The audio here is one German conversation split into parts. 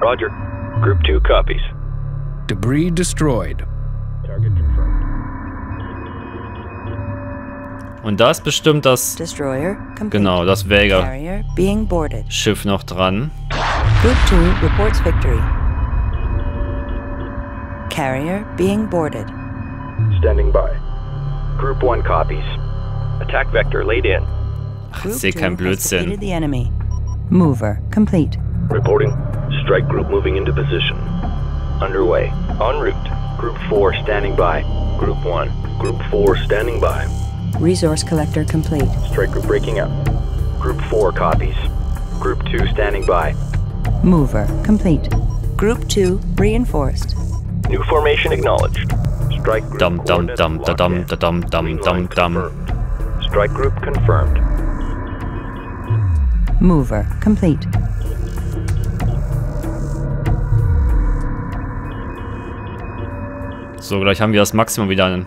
Roger. Group 2 copies. Debris destroyed. Target confirmed. Und da ist bestimmt das, Destroyer complete. genau, das Vega-Schiff Carrier being boarded. noch dran. Group 2 reports victory. Carrier being boarded. Standing by. Group 1 copies. Attack vector laid in. Ach, Group ich sehe 2 keinen has Blödsinn. defeated the enemy. Mover complete. Reporting. Strike group moving into position. Underway. En route. Group 4 standing by. Group 1. Group 4 standing by. Resource collector complete. Strike group breaking up. Group 4 copies. Group 2 standing by. Mover complete. Group 2 reinforced. New formation acknowledged. Strike group Dum dum dum da dum da dum dum dum dum. Strike group confirmed. Mover complete. So, gleich haben wir das Maximum wieder an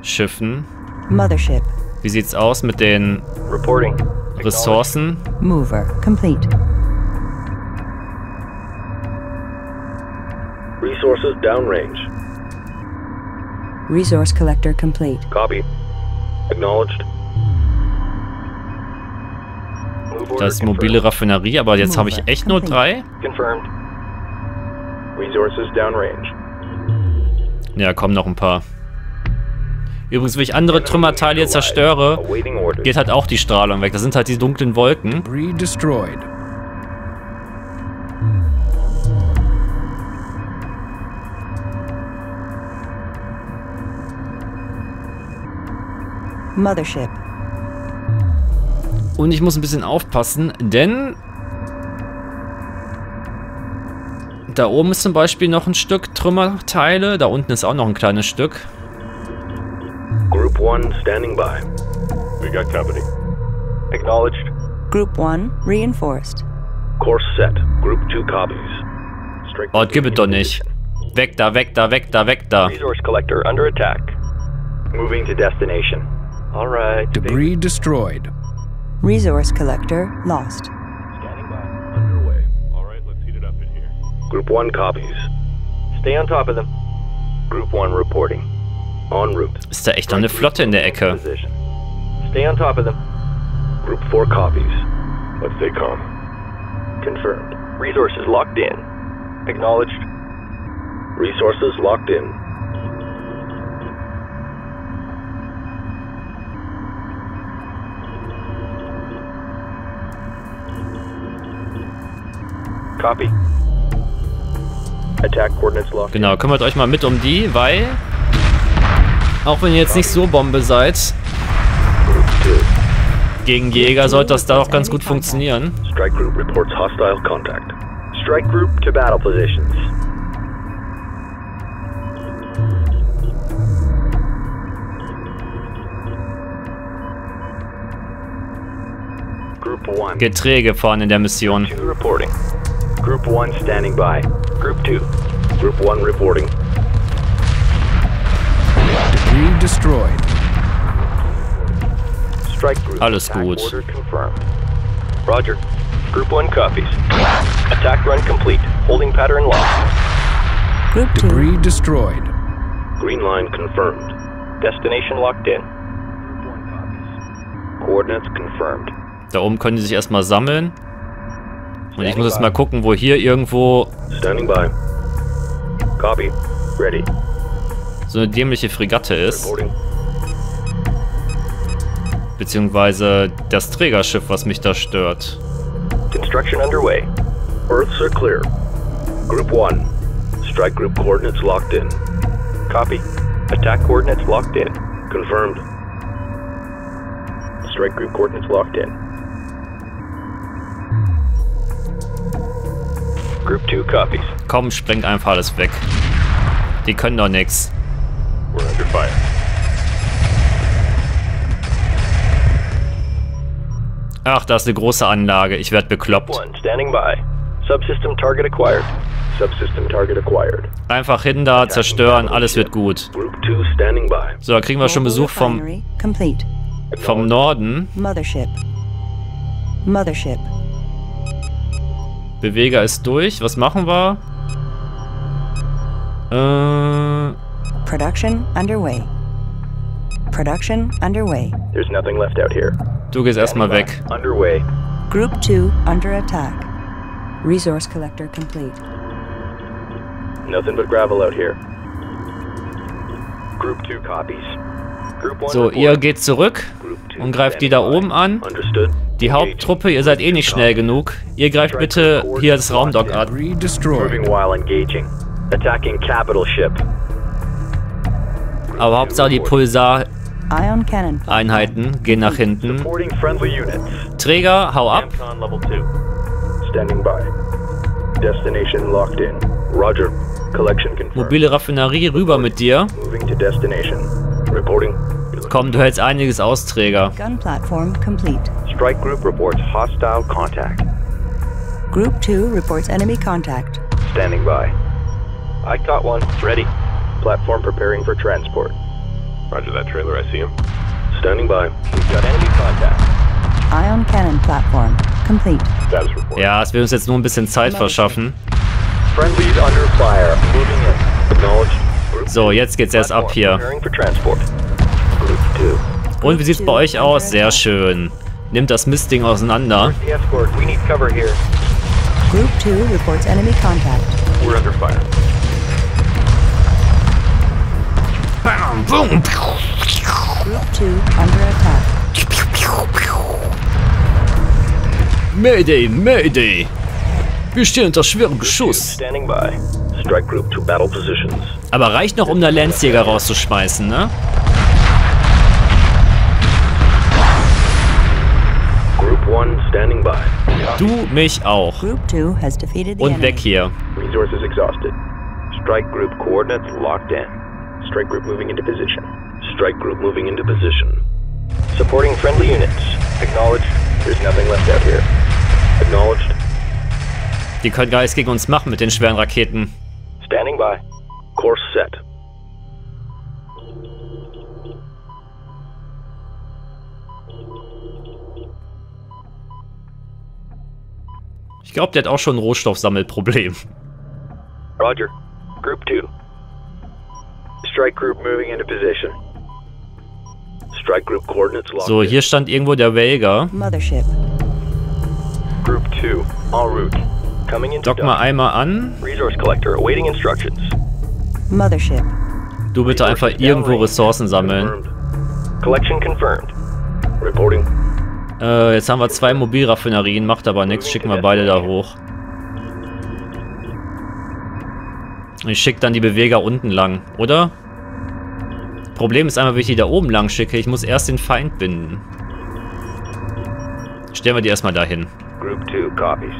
Schiffen. Mothership. Wie sieht's aus mit den Reporting. Ressourcen? Mover complete. Resources downrange. Resource collector complete. Copy. Acknowledged. Das ist mobile Raffinerie, aber jetzt habe ich echt nur drei? Confirmed. Resources downrange. Ja, kommen noch ein paar. Übrigens, wenn ich andere Trümmerteile zerstöre, geht halt auch die Strahlung weg. Das sind halt die dunklen Wolken. Mothership. Und ich muss ein bisschen aufpassen, denn da oben ist zum Beispiel noch ein Stück Trümmerteile. Da unten ist auch noch ein kleines Stück. Group 1 standing by. We got company. Acknowledged. Group 1 reinforced. Course set. Group 2 copies. Oh, gib es doch nicht. Weg da, weg da, weg da, weg da. Resource collector under attack. Moving to destination. All right. Debris destroyed. Resource collector lost. Group 1 copies. Stay on top of them. Group 1 reporting. En route. Ist da echt noch eine Flotte in der Ecke? Stay on top of them. Group 4 copies. Let's stay calm. Confirmed. Resources locked in. Acknowledged. Resources locked in. Copy. Attack coordinates locked Genau, kümmert euch mal mit um die, weil... Auch wenn ihr jetzt nicht so Bombe seid, in. Group 2. gegen Jäger sollte das da auch ganz gut funktionieren. Strike group reports hostile contact. Strike group to battle positions. Group 1. Geht träge vorne in der Mission. 2 reporting. Group 1 standing by. Group 2. Group 1 reporting. Debris destroyed. Strike group. Alles gut. Order confirmed. Roger. Group 1 copies. Attack run complete. Holding pattern locked. Group 2 Debris destroyed. Green line confirmed. Destination locked in. Coordinates confirmed. Da oben können die sich erstmal sammeln. Und ich muss jetzt mal gucken, wo hier irgendwo Standing by. Copy. Ready. so eine dämliche Fregatte ist. Beziehungsweise das Trägerschiff, was mich da stört. Construction underway. Earths are clear. Group 1. Strike group coordinates locked in. Copy. Attack coordinates locked in. Confirmed. Strike group coordinates locked in. Group 2 copies. Komm, sprengt einfach alles weg. Die können doch nix. We're under fire. Ach, da ist eine große Anlage. Ich werde bekloppt. One standing by. Subsystem target acquired. Subsystem target acquired. Einfach hin da, zerstören, alles wird gut. Group 2 standing by. So, da kriegen wir schon Besuch vom, vom Norden. Mothership. Mothership. Beweger ist durch. Was machen wir? Äh, Production underway. Production underway. There's nothing left out here. du gehst erstmal weg. Underway. Group 2 under attack. Resource collector complete. Nothing but gravel out here. Group 2 copies. Group 1 So, ihr geht zurück Group 2 und greift die da oben an. Understood. Die Haupttruppe, ihr seid eh nicht schnell genug. Ihr greift bitte hier das Raumdock an. Debris Moving destroyed. while engaging. Attacking capital ship. Aber Hauptsache die Pulsar-Einheiten gehen nach hinten. Träger, hau ab. Amcon level 2. Standing by. Destination locked in. Roger. Collection confirmed. Mobile Raffinerie, rüber mit dir. Komm, du hältst einiges aus, Träger. Gun platform complete. Strike group reports hostile contact. Group 2 reports enemy contact. Standing by. I caught one. Ready. Platform preparing for transport. Roger that trailer. I see him. Standing by. We've got enemy contact. Ion cannon platform complete. Status report. Ja, es will uns jetzt nur ein bisschen Zeit verschaffen. Friendlies under fire. Moving in. Acknowledged. Group So, jetzt geht's erst ab hier. Preparing for transport. Group 2. Und wie sieht's bei euch aus? Sehr schön. Nimmt das Mistding auseinander. Group 2 reports enemy contact. We're under fire. Bam, boom. Group 2 under attack. Mayday, Mayday. Wir stehen unter schwerem positions. Aber reicht noch, um da Lenzjäger rauszuschmeißen, ne? Du, mich auch. Group 2 has defeated the Und weg hier. Resources exhausted. Strike group coordinates locked in. Strike group moving into position. Strike group moving into position. Supporting friendly units. Acknowledged. There's nothing left out here. Acknowledged. Die können gar nichts gegen uns machen mit den schweren Raketen. Standing by. Course set. Ich glaube, der hat auch schon ein Rohstoffsammelproblem. Roger. Group 2. Strike group moving into position. Strike group coordinates locked So, hier stand irgendwo der Vega. Mothership. Group 2. En route. Coming into Dock mal einmal an. Resource collector awaiting instructions. Mothership. Du bitte einfach irgendwo Ressourcen sammeln. Collection confirmed. Reporting. Äh, jetzt haben wir zwei Mobilraffinerien, macht aber nichts. Schicken wir beide da hoch. Ich schicke dann die Beweger unten lang, oder? Problem ist einmal, wenn ich die da oben lang schicke, ich muss erst den Feind binden. Stellen wir die erstmal dahin. Group 2 copies.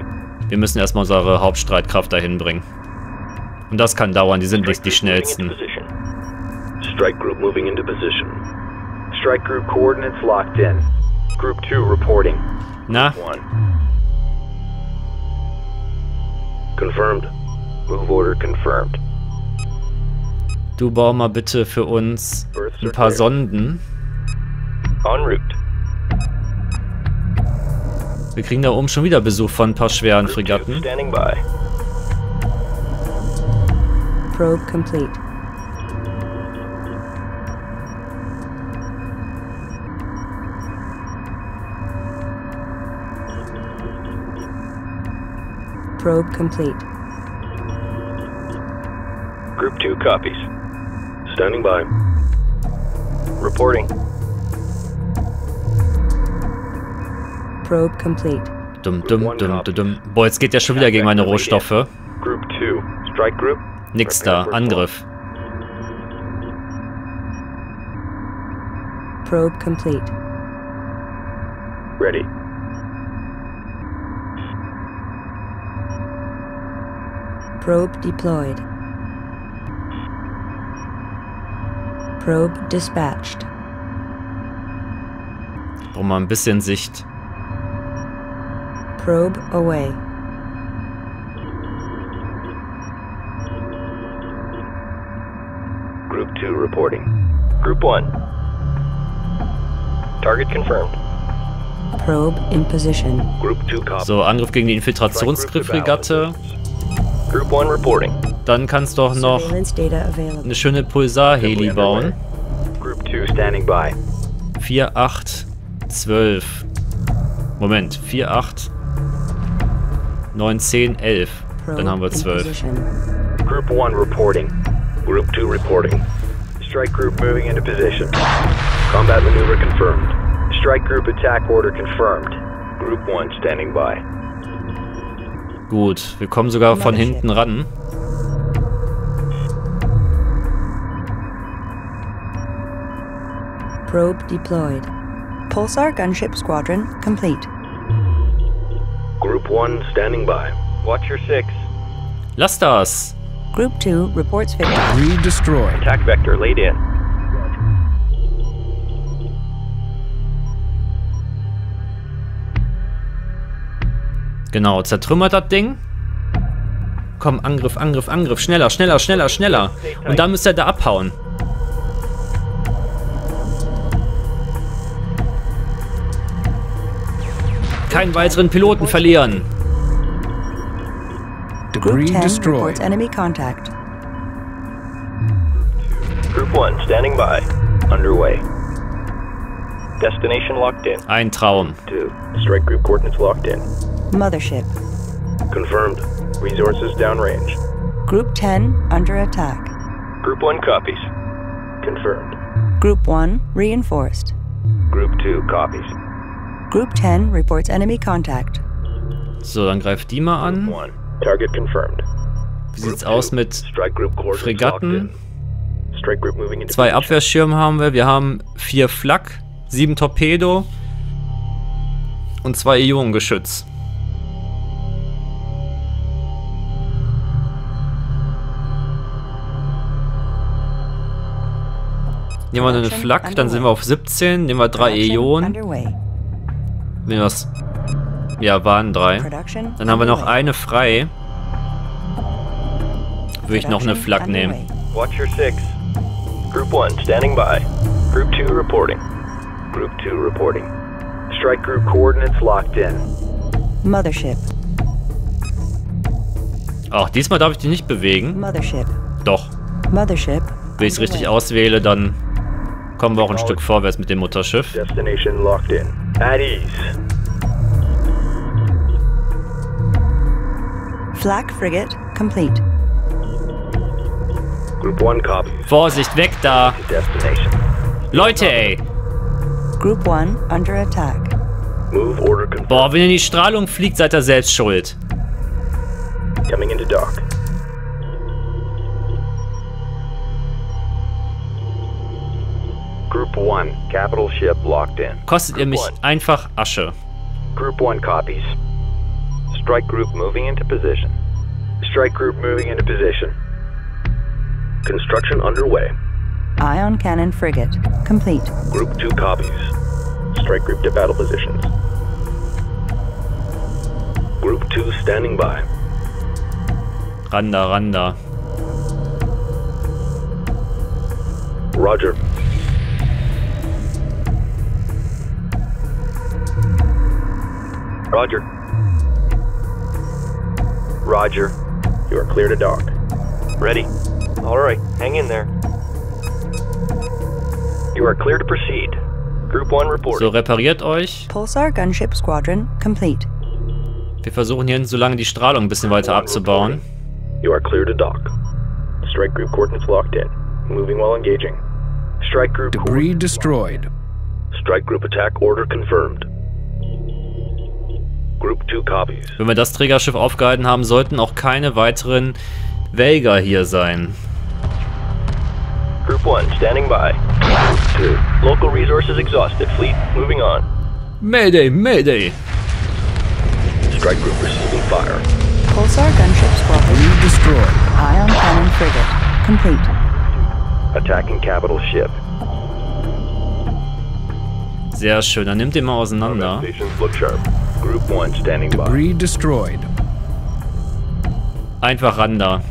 Wir müssen erstmal unsere Hauptstreitkraft dahin bringen. Und das kann dauern, die sind nicht die schnellsten. Strike group moving into position. Strike group coordinates locked in. Group 2 reporting. Na, 1. Confirmed. Move order confirmed. du bau mal bitte für uns ein paar Sonden. En route. Wir kriegen da oben schon wieder Besuch von ein paar schweren Group 2 Fregatten. standing by. Probe complete. Probe complete. Group 2 copies. Standing by. Reporting. Probe complete. Dumm, dumm, dumm, dumm, dumm. Boah, jetzt geht der schon wieder gegen meine Rohstoffe. Group 2. Strike group. Nix da, Angriff. Probe complete. Ready. Probe deployed. Probe dispatched. Brauchen wir ein bisschen Sicht. Probe away. Group 2 reporting. Group 1. Target confirmed. Probe in position. Group 2 copies. So, Angriff gegen die Infiltrationsgriffregatte. Group 1 reporting. Dann kannst du auch noch Surveillance eine schöne Pulsar-Heli bauen. Group 2 standing by. 4, 8, 12. Moment, 4, 8, 9, 10, 11. Dann haben wir in 12. Group 1 reporting. Group 2 reporting. Strike group moving into position. Combat maneuver confirmed. Strike group attack order confirmed. Group 1 standing by. Gut, wir kommen sogar von hinten ran. Probe deployed. Pulsar gunship squadron complete. Group 1 standing by. Watch your 6. Lass das! Group 2 reports victory. Debris destroyed. Attack vector laid in. Genau, zertrümmert das Ding. Komm, Angriff, Angriff, Angriff. Schneller, schneller, schneller, schneller. Und dann müsst ihr da abhauen. Keinen weiteren Piloten verlieren. Group Debris 10 destroyed. reports enemy contact. Group 1 standing by. Underway. Destination locked in. Ein Traum. 2. Strike group coordinates locked in. Mothership. Confirmed. Resources downrange. Group 10 under attack. Group 1 copies. Confirmed. Group 1 reinforced. Group 2 copies. Group 10 reports enemy contact. So, dann greift die mal an. 1. Target confirmed. Wie sieht's aus mit Strike group coordinates Fregatten? locked in. Strike group moving into zwei position. Abwehrschirme haben wir. Wir haben vier Flak, sieben Torpedo und zwei Ionengeschütz. Nehmen wir eine Flak, dann sind wir auf 17. Nehmen wir drei Ionen. Nehmen wir was? Ja, waren drei. Dann haben wir noch eine frei. Würde ich noch eine Flak nehmen. Watch your 6. Group 1 standing by. Group 2 reporting. Group 2 reporting. Strike group coordinates locked in. Mothership. Ach, diesmal darf ich die nicht bewegen. Mothership. Doch. Mothership. Wenn ich es richtig auswähle, dann kommen wir auch ein Stück vorwärts mit dem Mutterschiff. Destination locked in. At ease. Flak frigate complete. Group 1 copies. Vorsicht, weg da! Destination. Leute, ey! Group 1 under attack. Move order confirmed. Boah, wenn ihr in die Strahlung fliegt, seid ihr selbst schuld. Coming into dock. Group 1, capital ship locked in. Kostet ihr mich one. einfach Asche. Group 1 copies. Strike group moving into position. Strike group moving into position. Construction underway. Ion cannon frigate complete. Group 2 copies. Strike group to battle positions. Group 2 standing by. Randa, Randa. Roger. Roger. Roger. You are clear to dock. Ready. All right, hang in there. You are clear to proceed. Group 1 So, reporting. repariert euch. Pulsar gunship squadron complete. Wir versuchen hier so lange die Strahlung ein bisschen weiter abzubauen. You are clear to dock. Strike group coordinates locked in. Moving while engaging. Strike group Debris destroyed. Strike group attack order confirmed. Group 2 copies. Wenn wir das Trägerschiff aufgehalten haben, sollten auch keine weiteren Welger hier sein. Group 1 standing by. Group 2. Local resources exhausted. Fleet moving on. Mayday, Mayday! Strike group receiving fire. Pulsar gunship squadron. Debris destroyed. Ion cannon frigate complete. Attacking capital ship. Sehr schön, dann nimmt ihr mal auseinander. Stations look sharp. Group 1 standing by. Debris destroyed. Einfach Randa.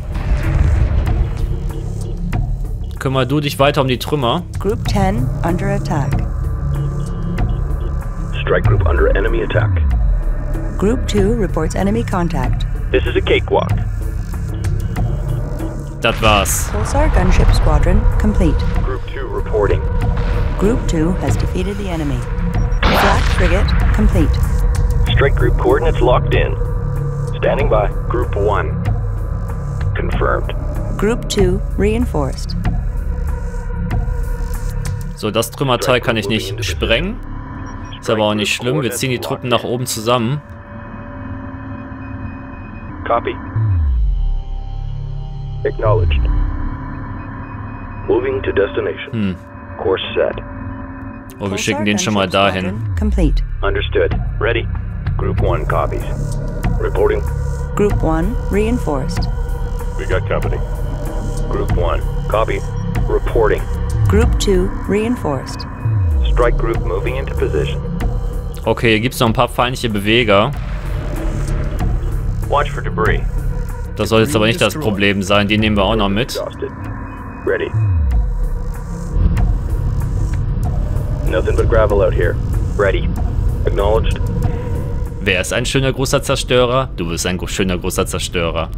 Kümmer du dich weiter um die Trümmer. Group 10 under attack. Strike group under enemy attack. Group 2 reports enemy contact. This is a cakewalk. Das war's. Pulsar gunship squadron complete. Group 2 reporting. Group 2 has defeated the enemy. Flak frigate complete. Strike group coordinates locked in. Standing by. Group 1. Confirmed. Group 2 reinforced. So, das Trümmerteil kann ich nicht sprengen. Ist aber auch nicht schlimm. Wir ziehen die Truppen nach oben zusammen. Copy. Acknowledged. Moving to destination. Hm. Course set. Oh, wir schicken den schon mal dahin. Complete. Understood. Ready. Group 1 copies. Reporting. Group 1 reinforced. We got company. Group 1. Copy. Reporting. Group 2 reinforced. Strike group moving into position. Okay, hier gibt es noch ein paar feindliche Beweger. Watch for debris. Das soll jetzt aber nicht das Problem sein. Die nehmen wir auch noch mit. Ready. Nothing but gravel out here. Ready. Acknowledged. Wer ist ein schöner großer Zerstörer? Du bist ein schöner großer Zerstörer.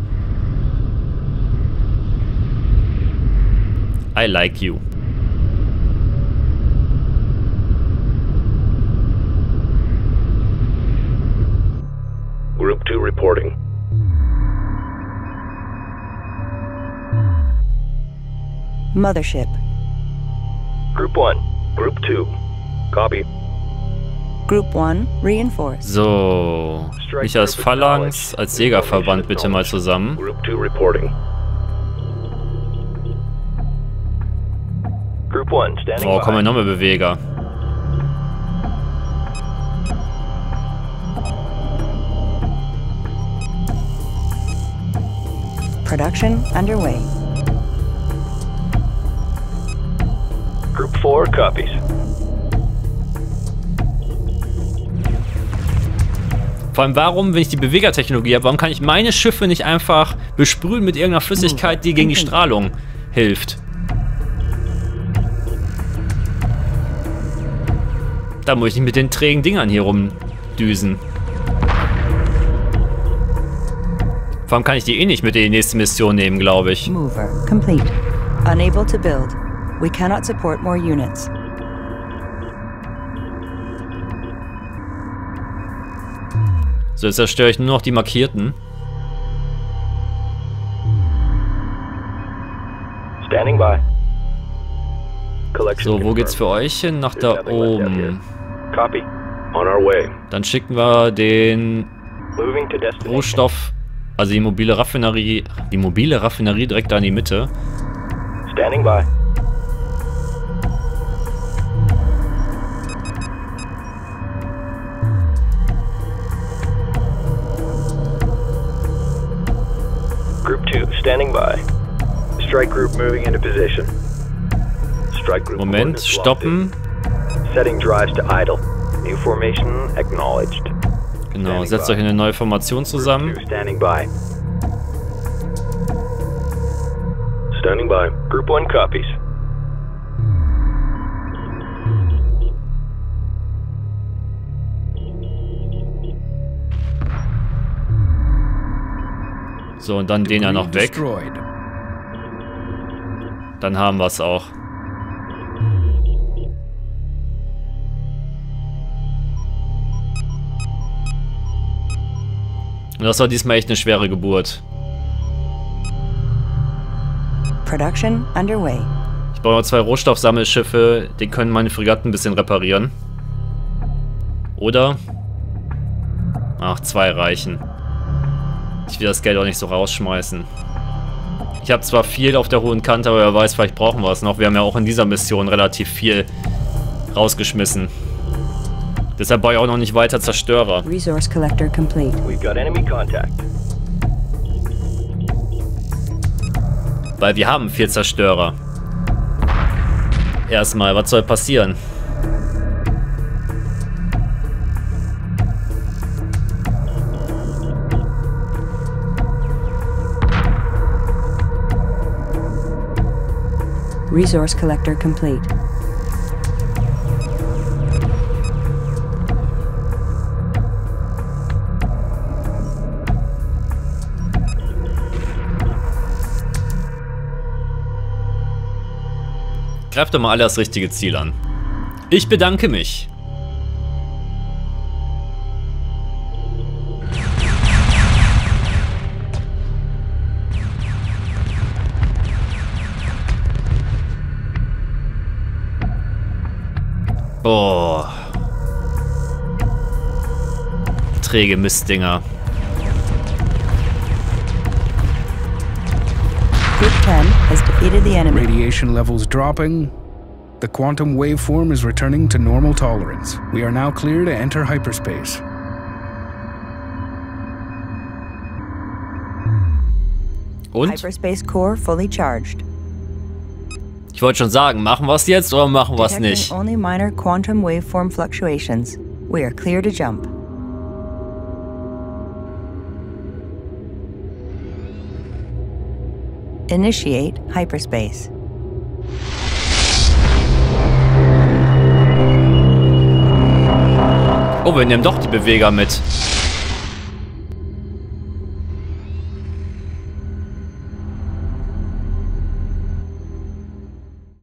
I like you. Mothership. Group 1. Group 2. Copy. Group 1 reinforced. So, nicht als Phalanx, als Jägerverband bitte mal zusammen. Group 2 reporting. Group 1 standing Oh, by. kommen noch mehr Beweger. Production underway. Group 4 copies. Vor allem, warum, wenn ich die Bewegertechnologie habe, warum kann ich meine Schiffe nicht einfach besprühen mit irgendeiner Flüssigkeit, die gegen die Strahlung hilft? Da muss ich nicht mit den trägen Dingern hier rumdüsen. Vor allem kann ich die eh nicht mit in die nächste Mission nehmen, glaube ich. Mover complete. Unable to build. We cannot support more units. So, jetzt zerstöre ich nur noch die Markierten. Standing by. So, wo geht's für euch hin? Nach da oben. Copy. On our way. Dann schicken wir den. Rohstoff, also die mobile Raffinerie, die mobile Raffinerie direkt da in die Mitte. Standing by. Standing by. Strike group moving into position. Strike group Moment, in. stoppen. Setting drives to idle. New formation acknowledged. Genau, setzt euch eine neue Formation zusammen. Group 2, standing by. Standing by. Group 1 copies. So, und dann den ja noch weg. Destroyed. Dann haben wir es auch. Und das war diesmal echt eine schwere Geburt. Production underway. Ich brauche noch zwei Rohstoffsammelschiffe, die können meine Fregatten ein bisschen reparieren. Oder? Ach, zwei reichen. Ich will das Geld auch nicht so rausschmeißen. Ich habe zwar viel auf der hohen Kante, aber wer weiß, vielleicht brauchen wir es noch. Wir haben ja auch in dieser Mission relativ viel rausgeschmissen. Deshalb baue ich auch noch nicht weiter Zerstörer. Resource collector complete. We've got enemy contact. Weil wir haben vier Zerstörer. Erstmal, was soll passieren? Resource collector complete. Greift doch mal alle das richtige Ziel an. Ich bedanke mich. Oh. Träge Mistdinger. Group 10 has defeated the enemy. Radiation levels dropping. The quantum waveform is returning to normal tolerance. We are now clear to enter hyperspace. Und? Hyperspace core fully charged. Ich wollte schon sagen, machen wir es jetzt oder machen wir es nicht? only minor quantum waveform fluctuations. We are clear to jump. Initiate hyperspace. Oh, wir nehmen doch die Beweger mit.